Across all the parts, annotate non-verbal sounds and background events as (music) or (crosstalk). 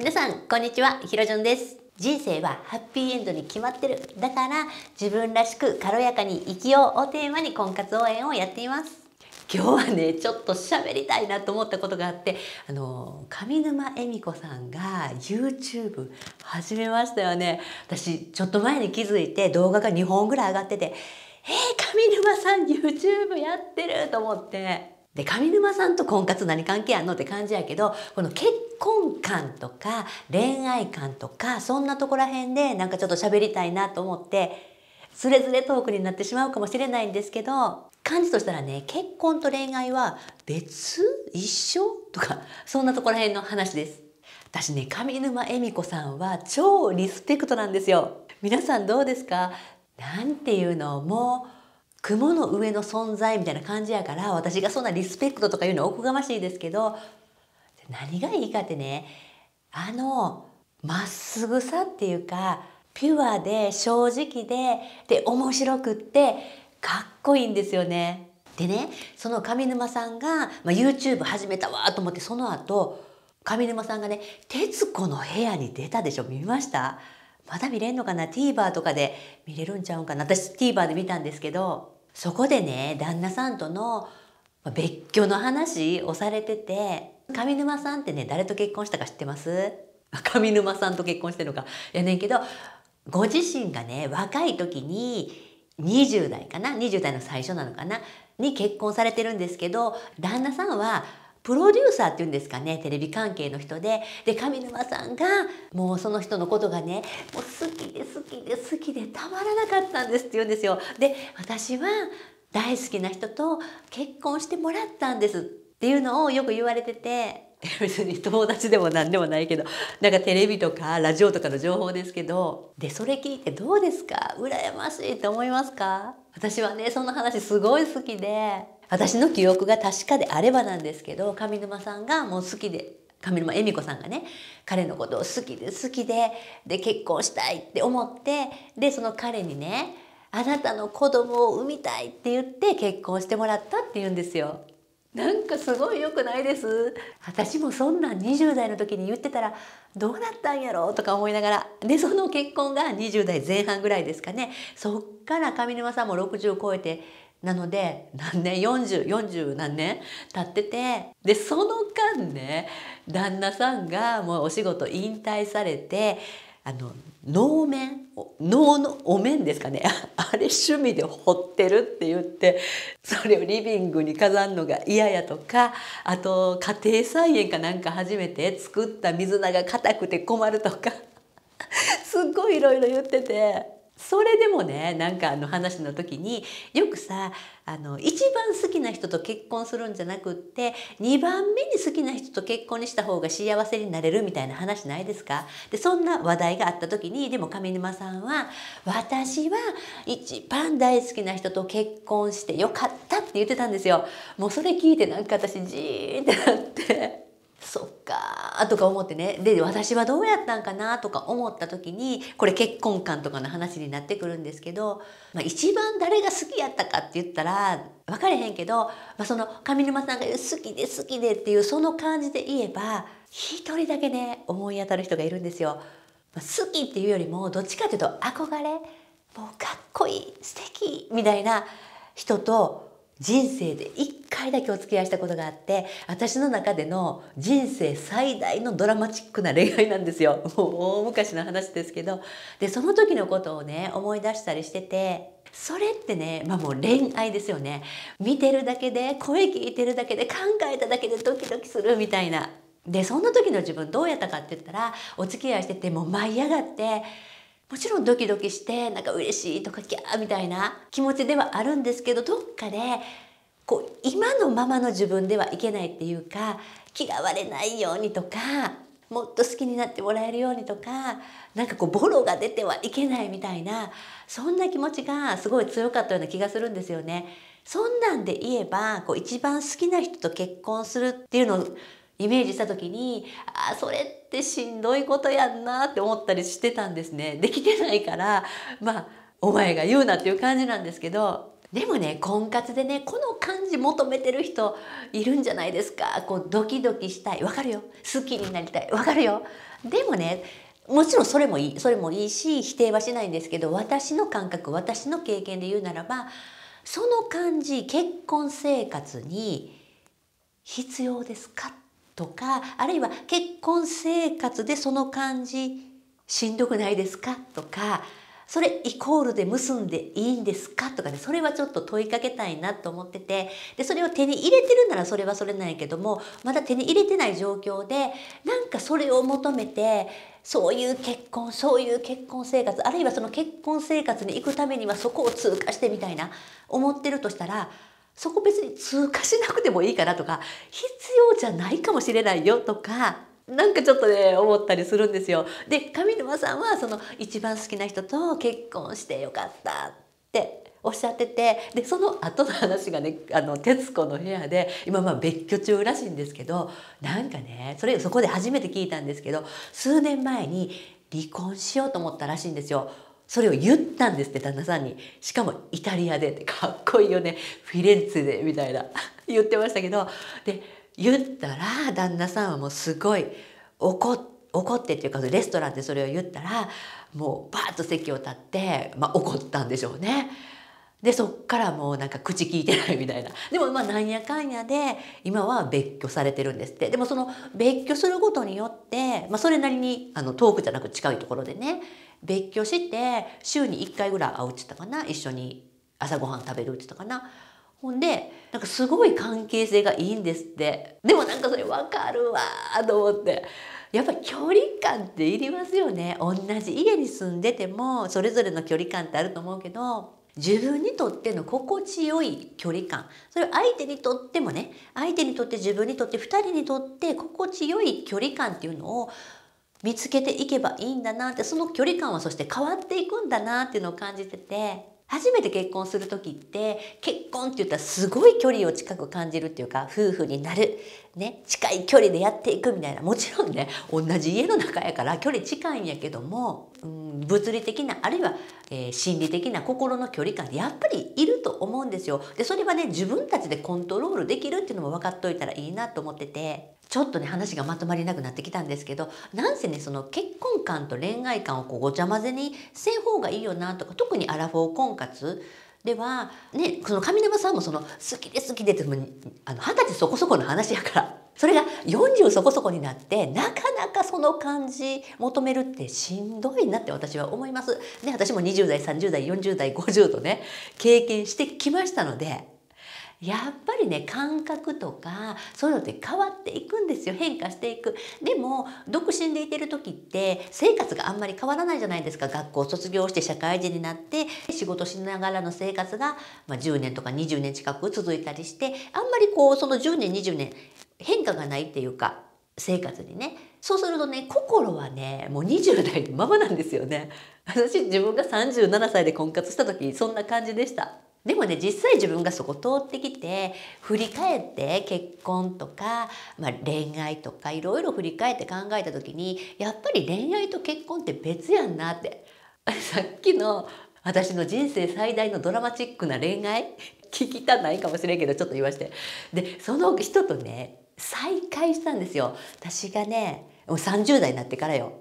皆さんこんにちは。ひろじゅんです。人生はハッピーエンドに決まってる。だから自分らしく軽やかに生きようをテーマに婚活応援をやっています。今日はねちょっと喋りたいなと思ったことがあってあの上沼恵美子さんが YouTube 始めましたよね。私ちょっと前に気づいて動画が2本ぐらい上がっててえー、上沼さん YouTube やってると思って。で上沼さんと婚活何関係あんのって感じやけどこの結婚観とか恋愛観とかそんなとこら辺でなんかちょっと喋りたいなと思ってズレズレトークになってしまうかもしれないんですけど感じとしたらね結婚と恋愛は別？一緒？とかそんなとこら辺の話です。私ね上沼恵美子さんは超リスペクトなんですよ。皆さんどうですか？なんていうのもう雲の上の存在みたいな感じやから私がそんなリスペクトとか言うのおこがましいですけど何がいいかってねあのまっすぐさっていうかピュアで正直でで面白くってかっこいいんですよね。でねその上沼さんが、まあ、YouTube 始めたわと思ってその後上沼さんがね『徹子の部屋』に出たでしょ。見ました？まだ見れんのかな？TVer とかで見れるんちゃうんかな？私 TVer で見たんですけどそこでね旦那さんとの別居の話をされてて上沼さんってね誰と結婚したか知ってます？(laughs) 上沼さんと結婚してるのか。やねんけどご自身がね若い時に20代かな？20代の最初なのかな？に結婚されてるんですけど旦那さんはプロデューサーっていうんですかねテレビ関係の人で。で上沼さんがもうその人のことがねもう好きで好きで好きでたまらなかったんですって言うんですよ。で私は大好きな人と結婚してもらったんですっていうのをよく言われてて。(laughs) 別に友達でも何でもないけど。なんかテレビとかラジオとかの情報ですけど。でそれ聞いてどうですか？羨ましいって思いますか？私はねその話すごい好きで。私の記憶が確かであればなんですけど上沼さんがもう好きで上沼恵美子さんがね彼のことを好きで好きでで結婚したいって思ってでその彼にねあなたの子供を産みたいって言って結婚してもらったって言うんですよ。なんかすごい良くないです？私もそんな20代の時に言ってたらどうなったんやろうとか思いながらでその結婚が20代前半ぐらいですかねそっから上沼さんも60超えてなので何年？4040何年？経っててでその間ね旦那さんがもうお仕事引退されてあの能面能のお面ですかね。(laughs) あれ趣味で彫ってるって言ってそれをリビングに飾るのが嫌やとかあと家庭菜園かなんか初めて作った水菜が硬くて困るとか (laughs) すっごいいろいろ言ってて。それでもねなんかあの話の時によくさあの一番好きな人と結婚するんじゃなくって2番目に好きな人と結婚にした方が幸せになれるみたいな話ないですか？でそんな話題があった時にでも上沼さんは「私は一番大好きな人と結婚してよかった」って言ってたんですよ。もうそれ聞いてなんか私ジーンってなってとか思ってねで私はどうやったんかなとか思った時にこれ結婚観とかの話になってくるんですけど、まあ、一番誰が好きやったかって言ったら分かれへんけど、まあ、その上沼さんが好きで好きでっていうその感じで言えば一人だけね思い当たる人がいるんですよ。まあ、好きっていうよりもどっちかというと憧れもうかっこいい素敵みたいな人と人生で一回だけお付き合いしたことがあって私の中での人生最大のドラマチックな恋愛なんですよ。も (laughs) う大昔の話ですけど。でその時のことをね思い出したりしててそれってねまあもう恋愛ですよね。見てるだけで声聞いてるだけで考えただけでドキドキするみたいな。でそんな時の自分どうやったかって言ったらお付き合いしててもう舞い上がってもちろんドキドキしてなんか嬉しいとかキャーみたいな気持ちではあるんですけどどっかでこう今のままの自分ではいけないっていうか嫌われないようにとかもっと好きになってもらえるようにとかなんかこうボロが出てはいけないみたいなそんな気持ちがすごい強かったような気がするんですよね。そんなんで言えばこう一番好きな人と結婚するっていうのイメージした時にあそれってしんどいことやんなって思ったりしてたんですね。できてないからまあお前が言うなっていう感じなんですけど。でもね婚活でねこの感じ求めてる人いるんじゃないですか。こうドキドキしたい。わかるよ。好きになりたい。わかるよ。でもねもちろんそれもいい。それもいいし否定はしないんですけど私の感覚私の経験で言うならばその感じ結婚生活に必要ですかとかあるいは結婚生活でその感じしんどくないですか？とかそれイコールで結んでいいんですか？とかねそれはちょっと問いかけたいなと思っててでそれを手に入れてるならそれはそれなんやけどもまだ手に入れてない状況でなんかそれを求めてそういう結婚そういう結婚生活あるいはその結婚生活に行くためにはそこを通過してみたいな思ってるとしたらそこ別に通過しなくてもいいかなとか必要じゃないかもしれないよとかなんかちょっとね思ったりするんですよ。で上沼さんはその一番好きな人と結婚してよかったっておっしゃっててでその後の話がねあの徹子の部屋で今まあ別居中らしいんですけどなんかねそれそこで初めて聞いたんですけど数年前に離婚しようと思ったらしいんですよ。それを言ったんですって旦那さんに。しかもイタリアでってかっこいいよね。フィレンツェでみたいな。(laughs) 言ってましたけど。で言ったら旦那さんはもうすごい怒怒ってっていうかレストランでそれを言ったらもうバーッと席を立って、まあ、怒ったんでしょうね。でそっからもうなんか口聞いてないみたいな。(laughs) でもまあなんやかんやで今は別居されてるんですって。でもその別居することによって、まあ、それなりにあの遠くじゃなく近いところでね別居して週に1回ぐらい会うって言ったかな？一緒に朝ごはん食べるって言ったかな？ほんでなんかすごい関係性がいいんですって。でもなんかそれ分かるわと思って。やっぱり距離感っていりますよね。同じ家に住んでてもそれぞれの距離感ってあると思うけど自分にとっての心地よい距離感。それ相手にとってもね相手にとって自分にとって2人にとって心地よい距離感っていうのを見つけていけばいいんだなってその距離感はそして変わっていくんだなっていうのを感じてて初めて結婚する時って結婚って言ったらすごい距離を近く感じるっていうか夫婦になる、ね、近い距離でやっていくみたいなもちろんね同じ家の中やから距離近いんやけども、うん、物理的なあるいは、えー、心理的な心の距離感ってやっぱりいると思うんですよ。でそれはね自分たちでコントロールできるっていうのも分かっといたらいいなと思っててちょっとね話がまとまりなくなってきたんですけどなんせねその結婚観と恋愛観をこうごちゃ混ぜにせん方がいいよなとか特にアラフォー婚活ではねその上沼さんもその好きで好きでってあの二十歳そこそこの話やからそれが40そこそこになってなかなかその感じ求めるってしんどいなって私は思います。ね私も20代30代40代50とね経験してきましたのでやっぱりね感覚とかそういうのって変わっていくんですよ。変化していく。でも独身でいてる時って生活があんまり変わらないじゃないですか。学校卒業して社会人になって仕事しながらの生活が、まあ、10年とか20年近く続いたりしてあんまりこうその10年20年変化がないっていうか生活にね。そうするとね心はねもう20代のままなんですよね。私自分が37歳で婚活した時そんな感じでした。でもね実際自分がそこ通ってきて振り返って結婚とか、まあ、恋愛とかいろいろ振り返って考えた時にやっぱり恋愛と結婚って別やんなって。(laughs) さっきの私の人生最大のドラマチックな恋愛？(laughs) 聞きたないかもしれんけどちょっと言わして。でその人とね再会したんですよ。私がねもう30代になってからよ。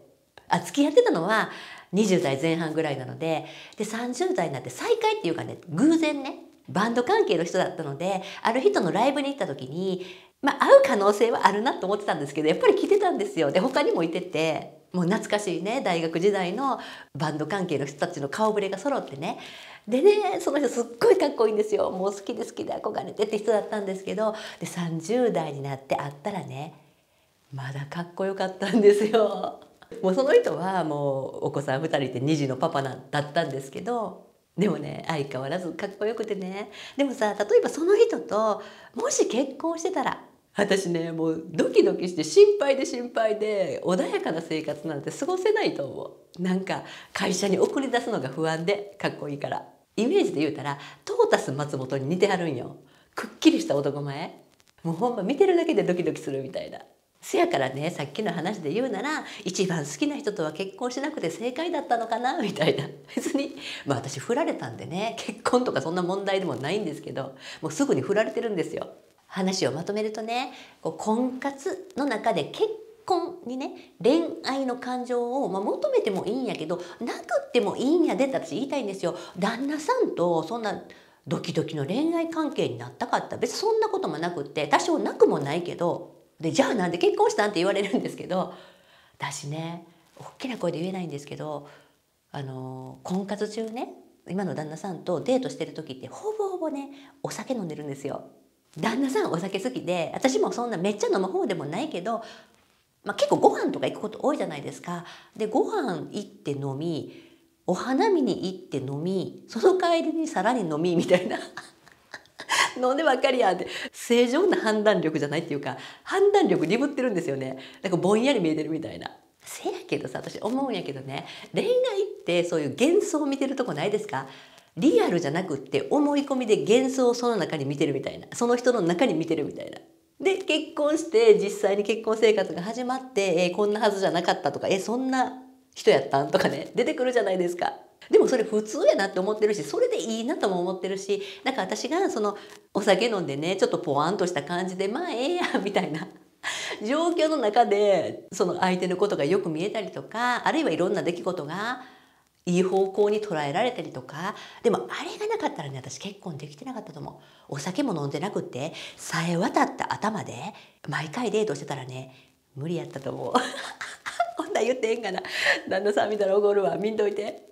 あ付き合ってたのは20代前半ぐらいなのでで30代になって再会っていうかね偶然ねバンド関係の人だったのである人のライブに行った時にまあ会う可能性はあるなと思ってたんですけどやっぱり来てたんですよ。で他にもいててもう懐かしいね大学時代のバンド関係の人たちの顔ぶれが揃ってね。でねその人すっごいかっこいいんですよ。もう好きで好きで憧れてって人だったんですけどで30代になって会ったらねまだかっこよかったんですよ。もうその人はもうお子さん2人で2児のパパだったんですけどでもね相変わらずかっこよくてね。でもさ例えばその人ともし結婚してたら私ねもうドキドキして心配で心配で穏やかな生活なんて過ごせないと思う。なんか会社に送り出すのが不安でかっこいいから。イメージで言うたらトータス松本に似てはるんよ。くっきりした男前。もうほんま見てるだけでドキドキするみたいな。せやからねさっきの話で言うなら一番好きな人とは結婚しなくて正解だったのかなみたいな別にまあ私振られたんでね結婚とかそんな問題でもないんですけどもうすぐに振られてるんですよ。話をまとめるとねこう婚活の中で結婚にね恋愛の感情を、まあ、求めてもいいんやけどなくってもいいんやでって私言いたいんですよ。旦那さんとそんなドキドキの恋愛関係になったかった別にそんなこともなくって多少なくもないけどでじゃあなんで結婚したんって言われるんですけど私ね大きな声で言えないんですけどあの婚活中ね今の旦那さんとデートしてる時ってほぼほぼねお酒飲んでるんですよ。旦那さんお酒好きで私もそんなめっちゃ飲む方でもないけど、まあ、結構ご飯とか行くこと多いじゃないですか。でご飯行って飲みお花見に行って飲みその帰りにさらに飲みみたいな飲んでばっかりやんって正常な判断力じゃないっていうか判断力鈍ってるんですよねなんかぼんやり見えてるみたいな。せやけどさ私思うんやけどね恋愛ってそういう幻想を見てるとこないですか？リアルじゃなくって思い込みで幻想をその中に見てるみたいなその人の中に見てるみたいな。で結婚して実際に結婚生活が始まってえー、こんなはずじゃなかったとかえー、そんな人やったんとかね出てくるじゃないですか。でもそれ普通やなって思ってるしそれでいいなとも思ってるしなんか私がそのお酒飲んでねちょっとポワンとした感じでまあええやみたいな。状況の中でその相手のことがよく見えたりとかあるいはいろんな出来事がいい方向に捉えられたりとか。でもあれがなかったらね私結婚できてなかったと思う。お酒も飲んでなくってさえ渡った頭で毎回デートしてたらね無理やったと思う。(laughs) こんなん言ってええんかな。旦那さん見たら怒るわ。見んといて。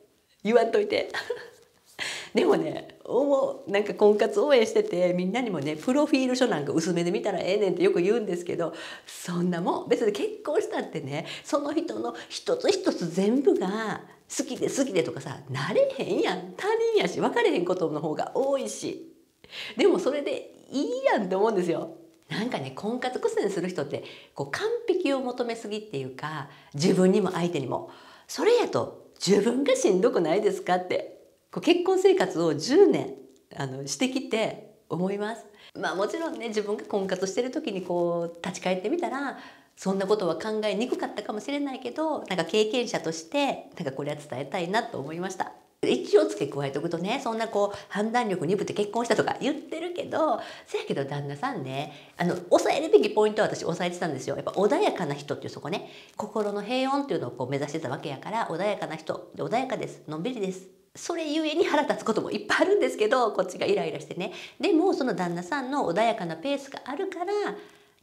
言わんといて。(laughs) でもね思うなんか婚活応援しててみんなにもねプロフィール書なんか薄めで見たらええねんってよく言うんですけどそんなもん別に結婚したってねその人の一つ一つ全部が好きで好きでとかさなれへんやん。他人やし分かれへんことの方が多いし。でもそれでいいやんって思うんですよ。なんかね婚活癖にする人ってこう完璧を求めすぎっていうか自分にも相手にも。それやと自分がしんどくないですかってこう結婚生活を10年あのしてきて思います。まあもちろんね自分が婚活してる時にこう立ち返ってみたらそんなことは考えにくかったかもしれないけどなんか経験者としてなんかこれは伝えたいなと思いました。一応付け加えておくとねそんなこう判断力鈍って結婚したとか言ってるけどせやけど旦那さんねあの抑えるべきポイントは私抑えてたんですよ。やっぱ穏やかな人っていうそこね心の平穏っていうのをこう目指してたわけやから穏やかな人穏やかですのんびりです。それゆえに腹立つこともいっぱいあるんですけどこっちがイライラしてね。でもその旦那さんの穏やかなペースがあるから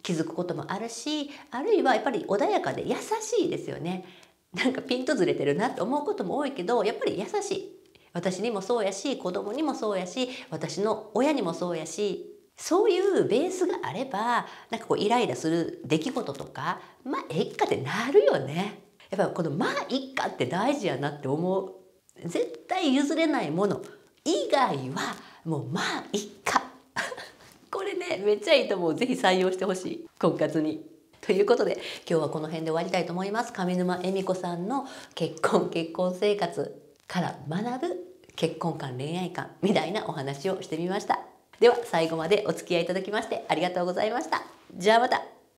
気づくこともあるしあるいはやっぱり穏やかで優しいですよね。なんかピンとずれてるなって思うことも多いけどやっぱり優しい私にもそうやし子供にもそうやし私の親にもそうやしそういうベースがあればなんかこうイライラする出来事とかまあえっかってなるよね。やっぱこの「まあいっか」って大事やなって思う。絶対譲れないもの以外はもう「まあいっか」(laughs) これねめっちゃいいと思うぜひ採用してほしい婚活に。ということで今日はこの辺で終わりたいと思います。上沼恵美子さんの結婚 (laughs) 結婚生活から学ぶ結婚観恋愛観みたいなお話をしてみました。では最後までお付き合いいただきましてありがとうございました。じゃあまた。